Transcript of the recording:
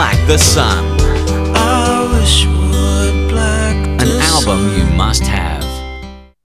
Black the Sun. An album you must have.